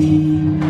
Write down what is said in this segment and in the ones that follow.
mim.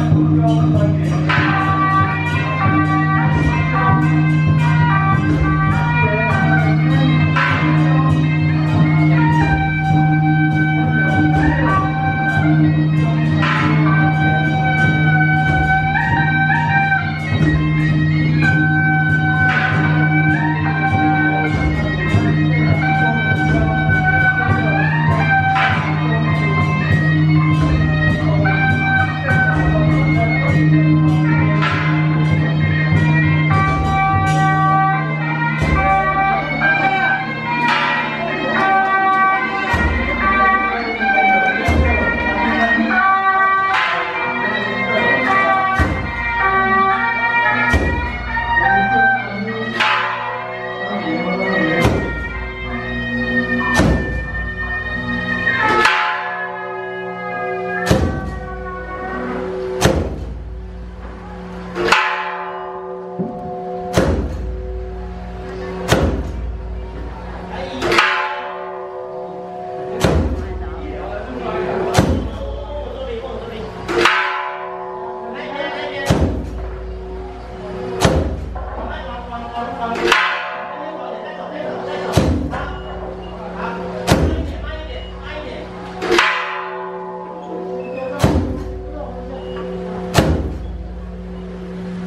I'm going to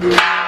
Yeah.